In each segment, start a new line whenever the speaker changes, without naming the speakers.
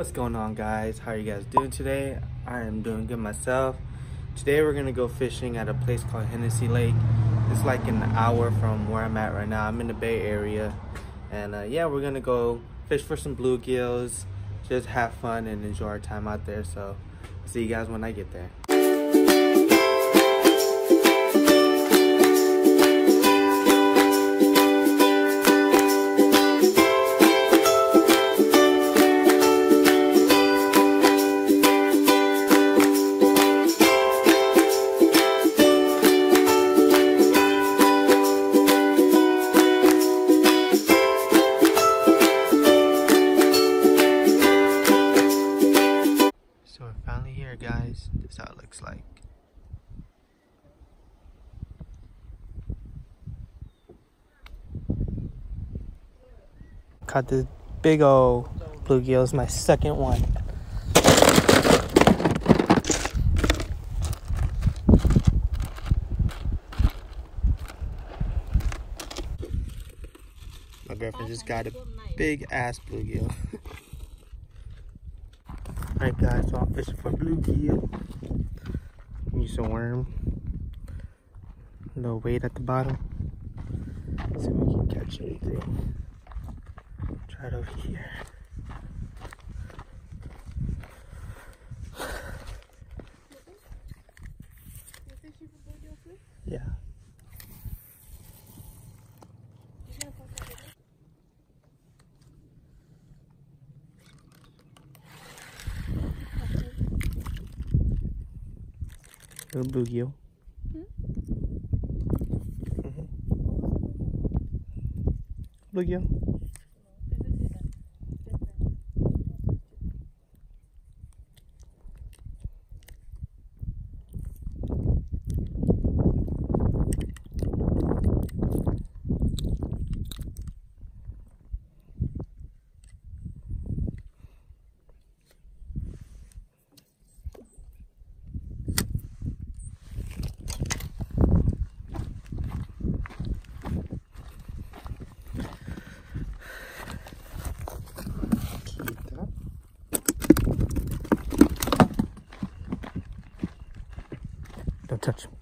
What's going on guys? How are you guys doing today? I am doing good myself. Today we're gonna go fishing at a place called Hennessey Lake. It's like an hour from where I'm at right now. I'm in the Bay Area. And uh, yeah, we're gonna go fish for some bluegills, just have fun and enjoy our time out there. So see you guys when I get there. Caught this big old bluegill. It's my second one. My girlfriend just got a big ass bluegill. Alright guys, so I'm fishing for bluegill. Use a worm. A little weight at the bottom. See if we can catch anything. It over here. Yeah. Little bluegill. Mhm. Bluegill.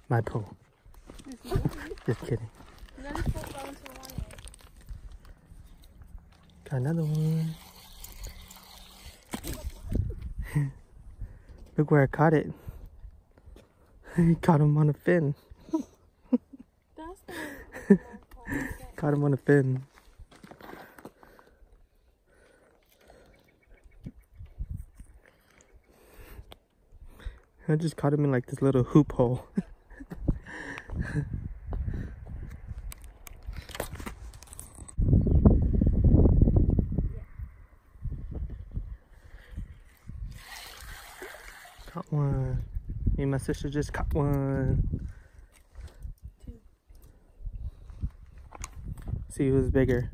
My pole. Just kidding. Got another one. Look where I caught it. caught him on a fin. Caught him on a fin. I just caught him in like this little hoop hole. Caught one. Me and my sister just caught one. Two. See who's bigger.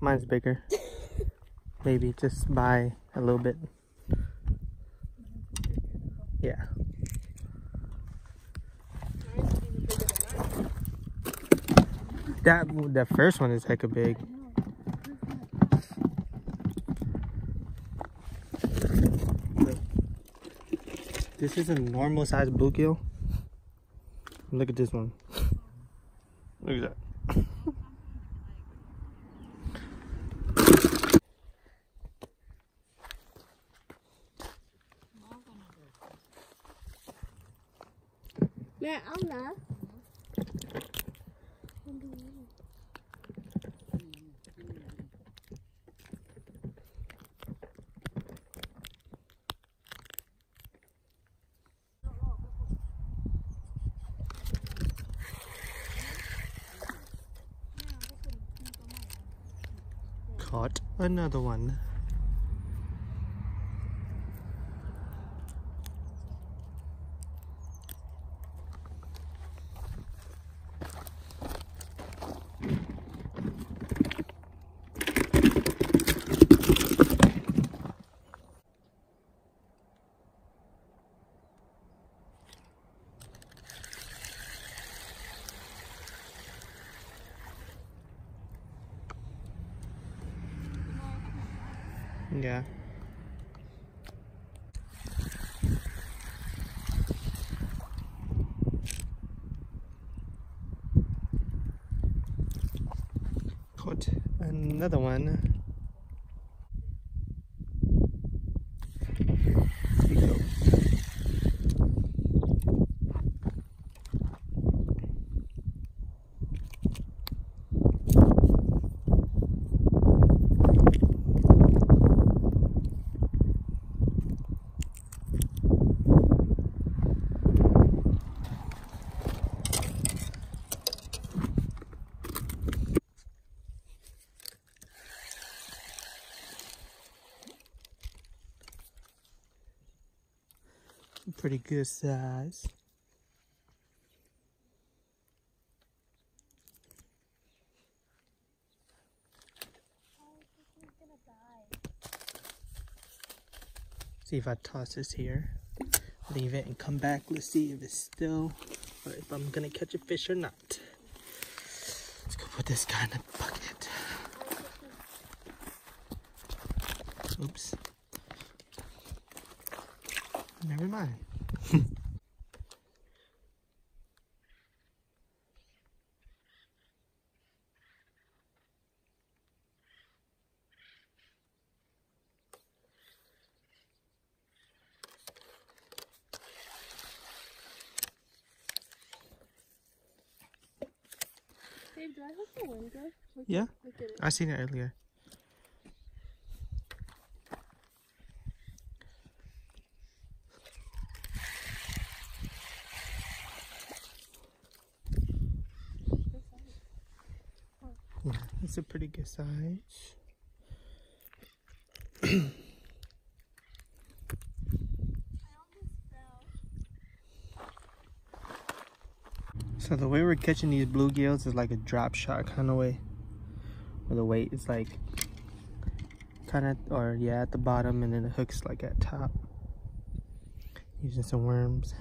Mine's bigger. Maybe just by a little bit. Yeah. That the first one is hecka big. This is a normal size bluegill. Look at this one. Look at that. Caught another one. Yeah. Caught another one. Pretty good size. See if I toss this here, leave it and come back. Let's see if it's still, or if I'm gonna catch a fish or not. Let's go put this guy in the bucket. Oops. Never mind.
Do I hook the? Look
Yeah.
Look at it.
I seen it earlier. Yeah, it's a pretty good size. So the way we're catching these bluegills is like a drop shot kind of way. Where the weight is like kind of, or yeah, at the bottom and then the hook's like at top. Using some worms.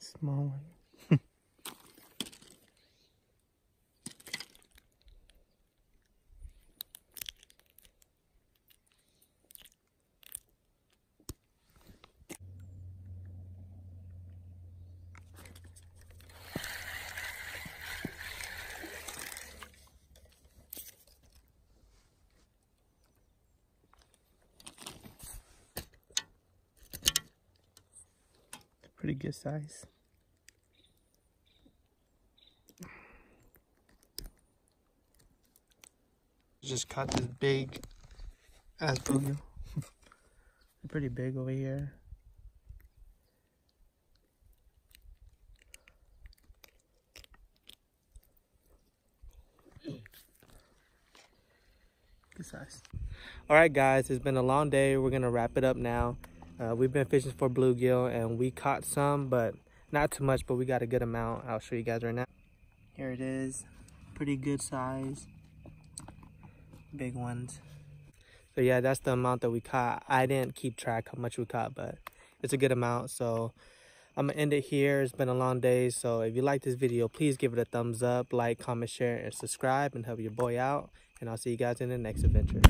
Small one. Pretty good size. Just caught this big ass bluegill. Pretty big over here. Good size. All right, guys, it's been a long day. We're gonna wrap it up now. Uh, we've been fishing for bluegill and we caught some, but not too much, but we got a good amount. I'll show you guys right now. Here it is. Pretty good size. Big ones. So yeah, that's the amount that we caught. I didn't keep track how much we caught, but it's a good amount. So I'm gonna end it here. It's been a long day. So if you like this video, please give it a thumbs up, like, comment, share, and subscribe and help your boy out. And I'll see you guys in the next adventure.